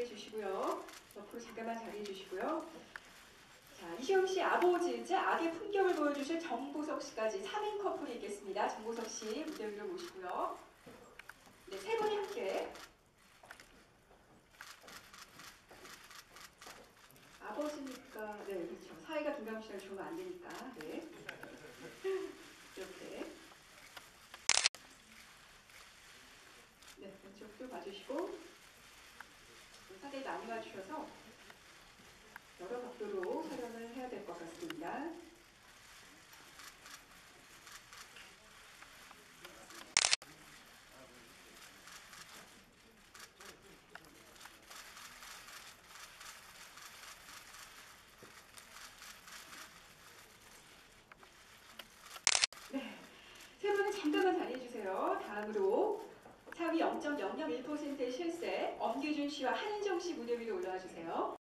자리해 주시고요. 옆으로 잠깐만 자리해 주시고요. 자, 이시영 씨 아버지이자 아기 품격을 보여주실 정보석 씨까지 3인 커플이 있겠습니다. 정보석 씨 무대 위로 모시고요. 네, 세 분이 함께 아버지니까 네 그렇죠 사이가 씨랑 좋으면 안 되니까 네 이렇게 네 왼쪽도 봐주시고 와주셔서 여러 각도로 촬영을 해야 될 것 같습니다. 네, 세 분은 잠깐만 자리해 주세요. 다음으로 0.001%의 실세 엄규준 씨와 한인정 씨 무대 위로 올라와 주세요.